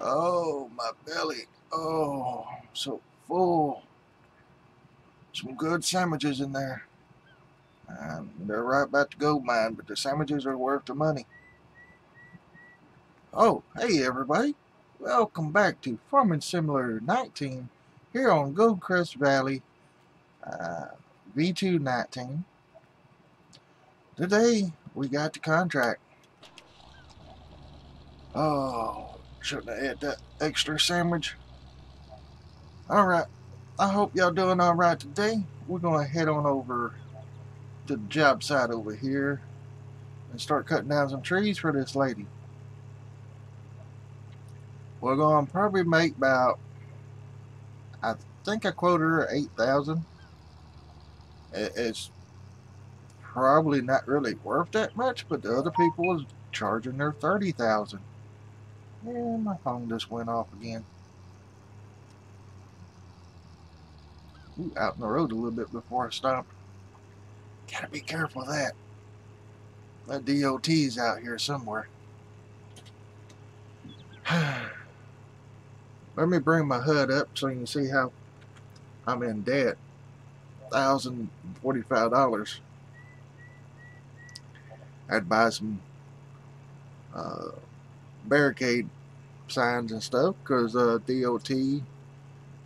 Oh, my belly. Oh, I'm so full. Some good sandwiches in there. They're right about to go mine, but the sandwiches are worth the money. Oh, hey everybody. Welcome back to Farming Simulator 19 here on Goldcrest Valley uh, V219. Today we got the contract. Oh, shouldn't have had that extra sandwich. Alright, I hope y'all doing alright today. We're going to head on over to the job site over here and start cutting down some trees for this lady. We're going to probably make about, I think I quoted her 8000 It's probably not really worth that much, but the other people was charging her 30000 and my phone just went off again. Ooh, out in the road a little bit before I stopped. Gotta be careful of that. That DOT's out here somewhere. Let me bring my HUD up so you can see how I'm in debt. $1,045. I'd buy some uh, barricade signs and stuff because uh, DOT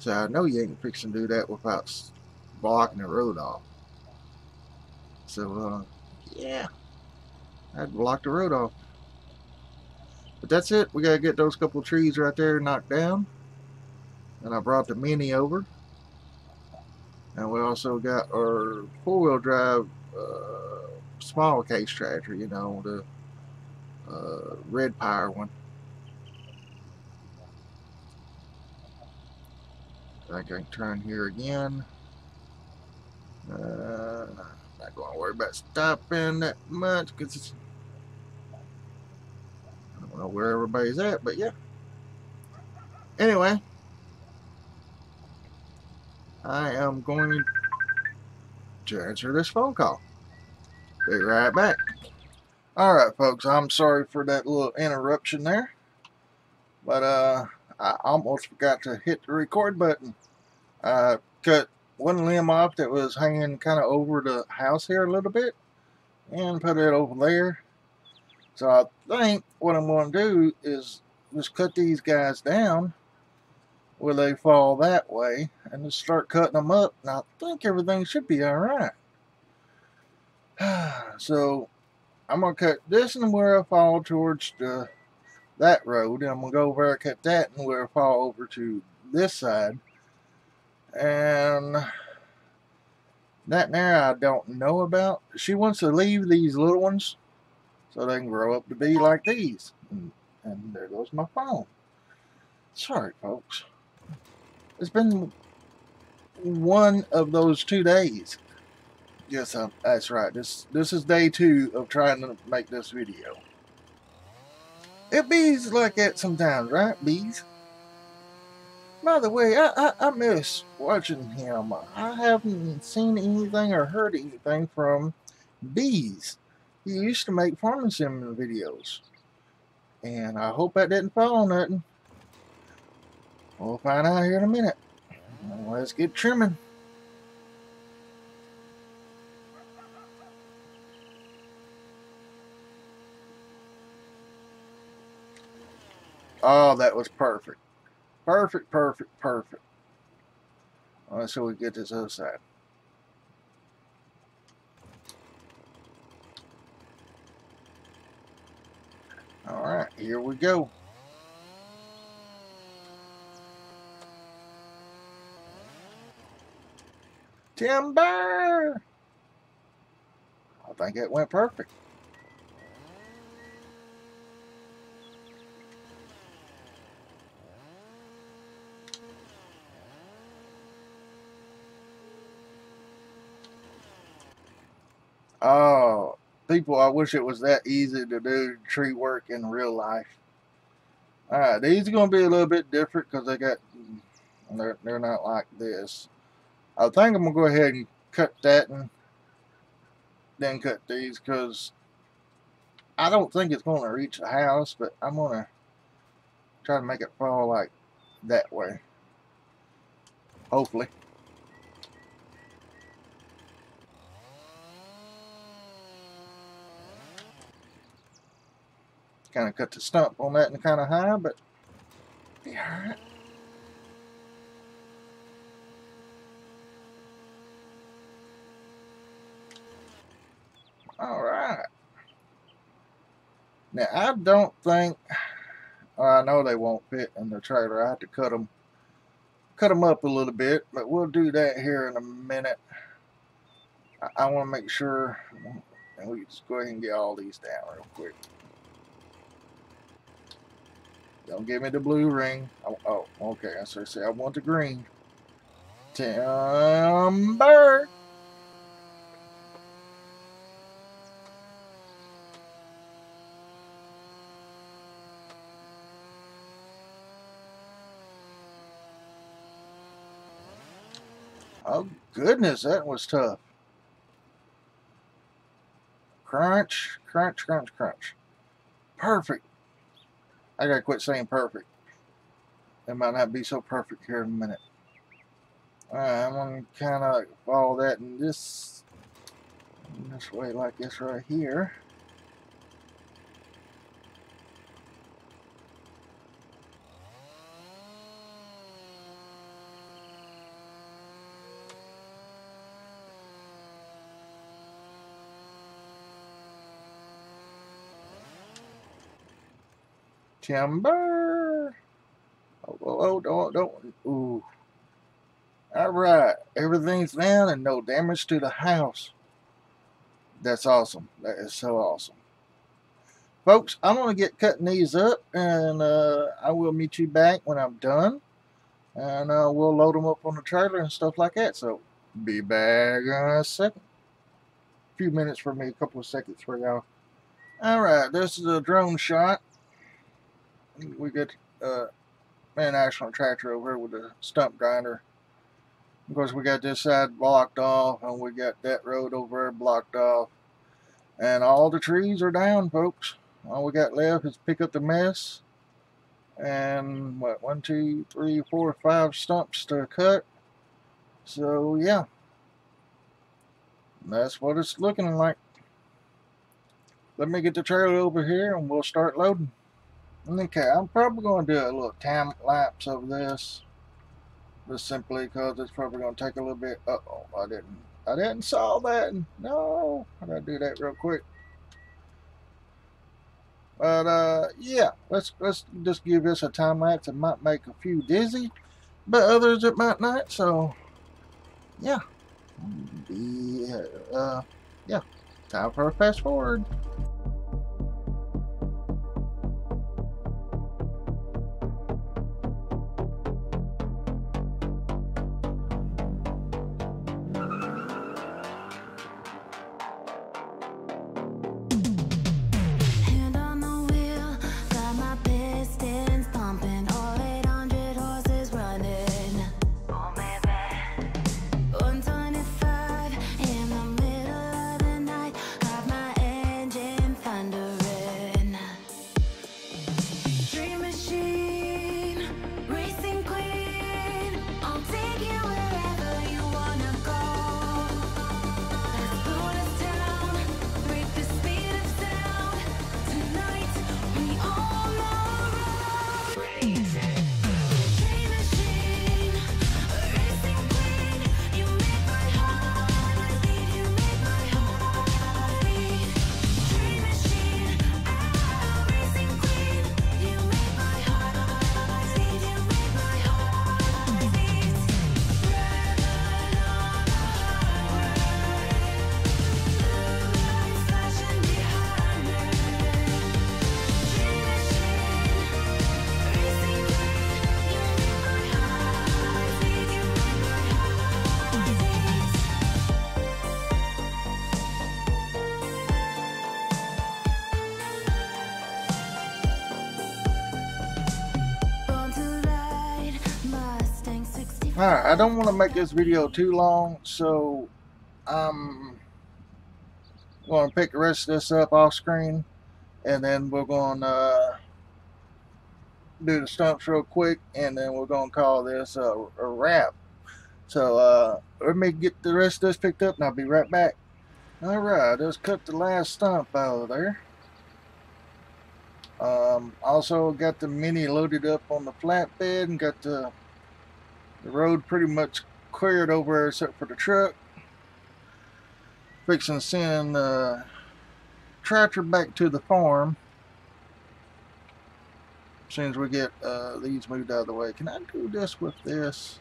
so I know you ain't fixing to do that without blocking the road off. So, uh, yeah, I'd block the road off. But that's it. We got to get those couple trees right there knocked down. And I brought the Mini over. And we also got our four-wheel drive uh, small case tractor, you know, the uh, red power one. I can turn here again. Uh, not going to worry about stopping that much because I don't know where everybody's at, but yeah. Anyway, I am going to answer this phone call. Be right back. Alright folks, I'm sorry for that little interruption there. But uh I almost forgot to hit the record button. I cut one limb off that was hanging kind of over the house here a little bit and put it over there. So I think what I'm going to do is just cut these guys down where they fall that way and just start cutting them up. And I think everything should be alright. so I'm going to cut this and where I fall towards the, that road. And I'm going to go over and cut that and where I fall over to this side. And that there I don't know about. She wants to leave these little ones so they can grow up to be like these. And, and there goes my phone. Sorry, folks. It's been one of those two days. Yes, um, that's right. This this is day two of trying to make this video. It bees like that sometimes, right? Bees. By the way, I, I, I miss watching him. I haven't seen anything or heard anything from Bees. He used to make farming sim videos. And I hope that didn't fall on nothing. We'll find out here in a minute. Let's get trimming. Oh, that was perfect. Perfect, perfect, perfect. All right, so we get this other side. All right, here we go. Timber! I think it went perfect. Oh, people, I wish it was that easy to do tree work in real life. Alright, these are going to be a little bit different because they got, mm, they're, they're not like this. I think I'm going to go ahead and cut that and then cut these because I don't think it's going to reach the house, but I'm going to Try to make it fall like that way. Hopefully. Kind of cut the stump on that and kind of high, but be alright. Alright. Now, I don't think, I know they won't fit in the trailer. I have to cut them, cut them up a little bit, but we'll do that here in a minute. I, I want to make sure, and we just go ahead and get all these down real quick. Don't give me the blue ring. Oh, oh okay. I to say I want the green. Timber. Oh, goodness, that was tough. Crunch, crunch, crunch, crunch. Perfect. I gotta quit saying perfect. It might not be so perfect here in a minute. Alright, I'm gonna kind of follow that in this, in this way like this right here. Timber. Oh, oh, oh, don't, don't. Ooh. All right. Everything's down and no damage to the house. That's awesome. That is so awesome. Folks, I'm going to get cutting these up and uh, I will meet you back when I'm done. And uh, we'll load them up on the trailer and stuff like that. So, be back in a second. A few minutes for me, a couple of seconds for y'all. Alright, this is a drone shot we get uh, international tractor over here with a stump grinder. Of course, we got this side blocked off, and we got that road over blocked off. And all the trees are down, folks. All we got left is pick up the mess. And what, one, two, three, four, five stumps to cut. So, yeah. That's what it's looking like. Let me get the trailer over here and we'll start loading. Okay, I'm probably going to do a little time lapse of this. Just simply because it's probably going to take a little bit. Uh oh, I didn't. I didn't saw that. No, I gotta do that real quick. But uh, yeah, let's let's just give this a time lapse. It might make a few dizzy, but others it might not. So, yeah, uh, yeah, time for a fast forward. Alright, I don't want to make this video too long, so I'm going to pick the rest of this up off screen, and then we're going to do the stumps real quick, and then we're gonna call this a, wrap. So uh, let me get the rest of this picked up, and I'll be right back. All right, let's cut the last stump out of there. Um, also got the mini loaded up on the flatbed and got the, the road pretty much cleared over except for the truck. Fixing to send the tractor back to the farm. As soon as we get uh, these moved out of the way. Can I do this with this?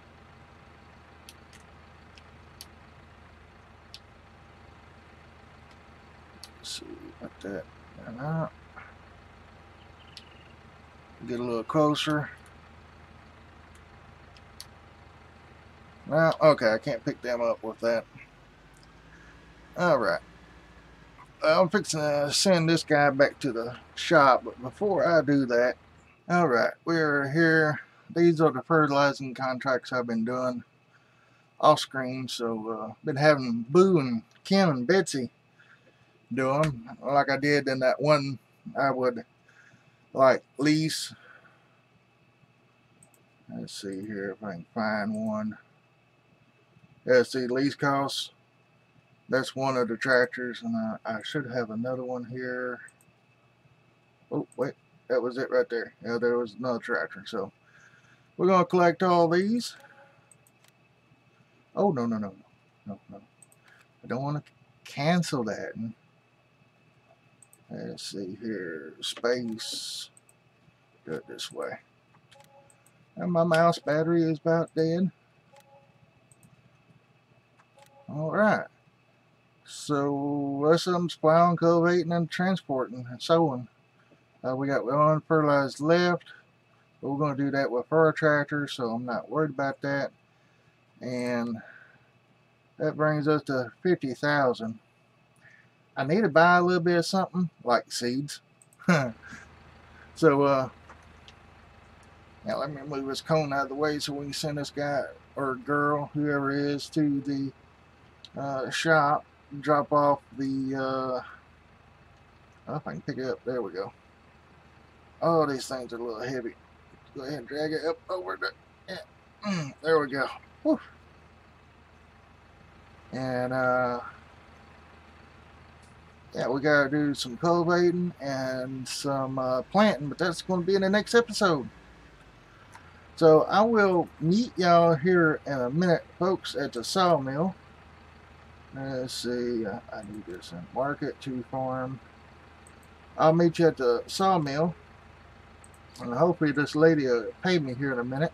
Let's see about that. And out. Get a little closer. Well, okay, I can't pick them up with that. Alright. I'm fixing to send this guy back to the shop, but before I do that, alright, we're here. These are the fertilizing contracts I've been doing off screen, so uh, been having Boo and Kim and Betsy do them like I did in that one I would like lease. Let's see here if I can find one. Yeah, see lease costs. That's one of the tractors, and I, I should have another one here. Oh, wait, that was it right there. Yeah, there was another tractor. So we're going to collect all these. Oh, no, no, no, no, no, no. I don't want to cancel that. Let's see here. Space. Do it this way. And my mouse battery is about dead. Alright. So, that's them plowing, cultivating, and transporting and sowing. Uh, we got one left. But we're going to do that with our tractor, so I'm not worried about that. And that brings us to 50,000. I need to buy a little bit of something, like seeds. so, uh, now let me move this cone out of the way so we can send this guy or girl, whoever is, to the uh, shop, drop off the, uh, oh, if I can pick it up, there we go. Oh, these things are a little heavy. Go ahead and drag it up over the, yeah, mm, there we go. Whew. And, uh, yeah, we got to do some cultivating and some uh, planting, but that's going to be in the next episode. So I will meet y'all here in a minute, folks, at the sawmill. Let's see, I need this in market to farm. I'll meet you at the sawmill. And hopefully this lady will pay me here in a minute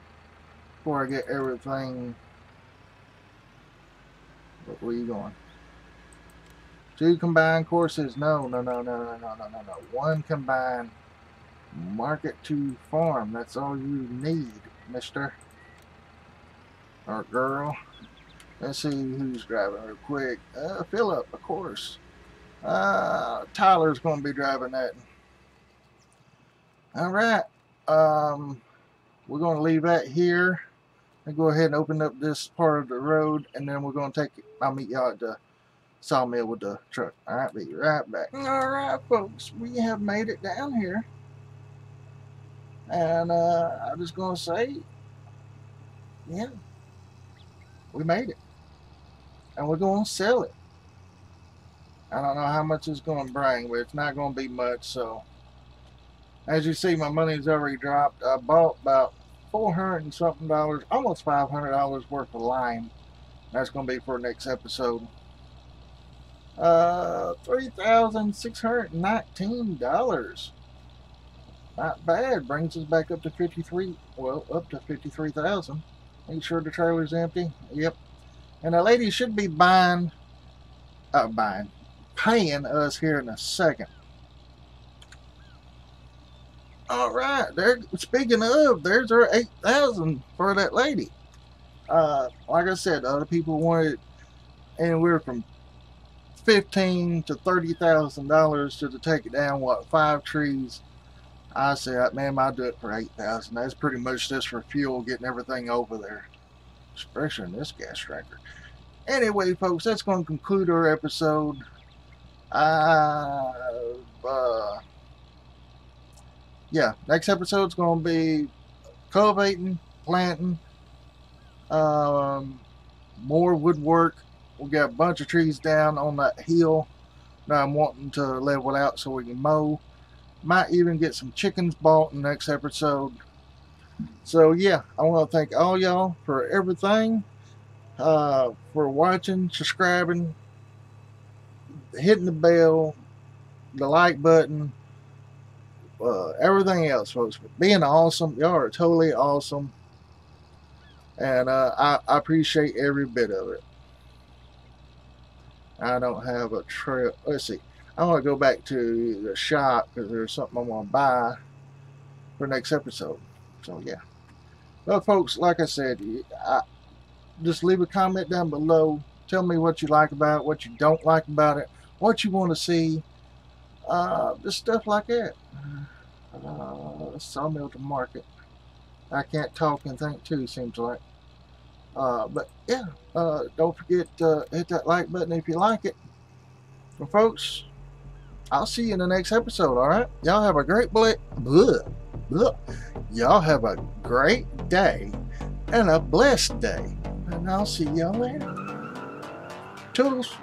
before I get everything. Where are you going? Two combined courses. No, no, no, no, no, no, no, no, no. One combined market to farm. That's all you need, mister. Or girl. Let's see who's driving real quick. Uh, Philip, of course. Uh, Tyler's going to be driving that. All right. Um, we're going to leave that here. And go ahead and open up this part of the road, and then we're going to take it. I'll meet y'all at the sawmill with the truck. Alright, be right back. Alright, folks, we have made it down here. And uh, I'm just going to say, yeah, we made it. And we're going to sell it. I don't know how much it's going to bring, but it's not going to be much. So, as you see, my money's already dropped. I bought about 400 and something dollars, almost $500 worth of lime. That's going to be for next episode. Uh, $3,619. Not bad. Brings us back up to 53, well, up to 53,000. Make sure the trailer's empty. Yep. And the lady should be buying, uh, buying, paying us here in a second. All right, there. Speaking of, there's our eight thousand for that lady. Uh, like I said, other people wanted anywhere from fifteen to thirty thousand dollars to take it down. What five trees? I said, man, I'll do it for eight thousand. That's pretty much just for fuel, getting everything over there, especially in this gas tractor. Anyway, folks, that's going to conclude our episode. Uh, uh, yeah, next episode's going to be cultivating, planting, um, more woodwork. We got a bunch of trees down on that hill that I'm wanting to level out so we can mow. Might even get some chickens bought in the next episode. So yeah, I want to thank all y'all for everything, uh, for watching, subscribing, hitting the bell, the like button, uh, everything else, folks. Being awesome, y'all are totally awesome, and uh, I, I appreciate every bit of it. I don't have a trail. Let's see. I want to go back to the shop because there's something I want to buy for next episode. So yeah. Well, folks, like I said, I, just leave a comment down below. Tell me what you like about it, what you don't like about it, what you want to see. Uh, just stuff like that. Uh, sawmill to market. I can't talk and think too, seems like. Uh, but yeah, uh, don't forget to hit that like button if you like it. Well, folks, I'll see you in the next episode, alright? Y'all have a great bl- Y'all have a great day and a blessed day. And I'll see y'all later. Toodles.